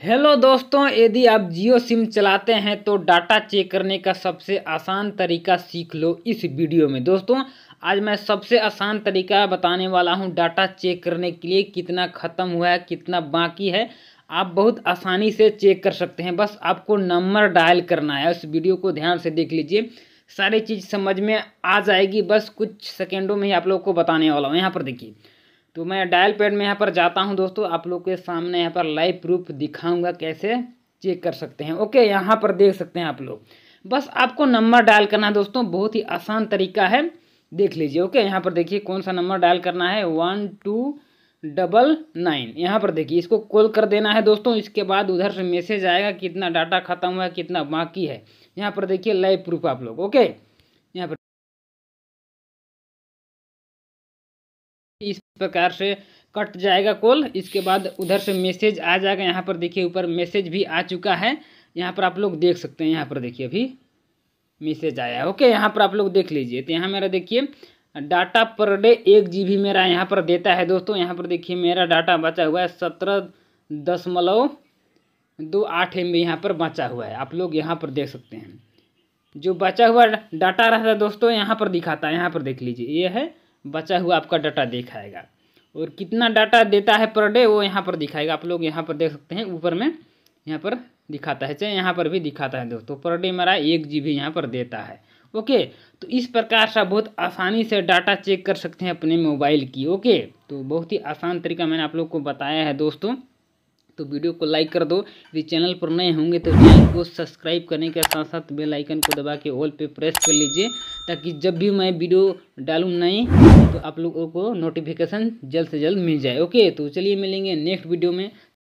Hello दोस्तों, यदि आप जियो सिम चलाते हैं तो डाटा चेक करने का सबसे आसान तरीका सीख लो इस वीडियो में। दोस्तों, आज मैं सबसे आसान तरीका बताने वाला हूँ डाटा चेक करने के लिए कितना ख़त्म हुआ है, कितना बाकी है। आप बहुत आसानी से चेक कर सकते हैं। बस आपको नंबर डायल करना है, उस वीडियो को ध्यान से देख लीजिए। सारी चीज़ समझ में आ जाएगी, बस कुछ सेकेंडों में ही आप लोग को बताने वाला हूँ। यहाँ पर देखिए तो मैं डायल पैड में यहाँ पर जाता हूँ दोस्तों, आप लोग के सामने यहाँ पर लाइव प्रूफ दिखाऊँगा कैसे चेक कर सकते हैं। ओके, यहाँ पर देख सकते हैं आप लोग। बस आपको नंबर डायल करना है दोस्तों, बहुत ही आसान तरीका है। देख लीजिए, ओके, यहाँ पर देखिए कौन सा नंबर डायल करना है। One, two, double, nine. यहाँ पर देखिए, इसको कॉल कर देना है दोस्तों, इसके बाद उधर से मैसेज आएगा कितना डाटा खत्म हुआ है कितना बाकी है। यहाँ पर देखिए लाइव प्रूफ आप लोग, ओके। इस प्रकार से कट जाएगा कॉल इसके बाद उधर से मैसेज आ जाएगा यहाँ पर देखिए ऊपर मैसेज भी आ चुका है यहाँ पर आप लोग देख सकते हैं यहाँ पर देखिए अभी मैसेज आया है ओके यहाँ पर आप लोग देख लीजिए तो यहाँ मेरा देखिए डाटा पर डे एक जी बी मेरा यहाँ पर देता है दोस्तों यहाँ पर देखिए मेरा डाटा बचा हुआ है सत्रह दशमलव दो आठ एम यहाँ पर बचा हुआ है आप लोग यहाँ पर देख सकते हैं जो बचा हुआ डाटा रहता है दोस्तों यहाँ पर दिखाता है यहाँ पर देख लीजिए ये है बचा हुआ आपका डाटा दिखाएगा। और कितना डाटा देता है पर डे, वो यहाँ पर दिखाएगा। आप लोग यहाँ पर देख सकते हैं, ऊपर में यहाँ पर दिखाता है, चाहे यहाँ पर भी दिखाता है दोस्तों। पर डे मेरा एक जी बी यहाँ पर देता है। ओके तो इस प्रकार से बहुत आसानी से डाटा चेक कर सकते हैं अपने मोबाइल की। ओके तो बहुत ही आसान तरीका मैंने आप लोग को बताया है दोस्तों। तो वीडियो को लाइक कर दो। यदि चैनल पर नए होंगे तो चैनल को सब्सक्राइब करने के साथ साथ बेल आइकन को दबा के ऑल पे प्रेस कर लीजिए, ताकि जब भी मैं वीडियो डालूँ नई तो आप लोगों को नोटिफिकेशन जल्द से जल्द मिल जाए। ओके तो चलिए मिलेंगे नेक्स्ट वीडियो में।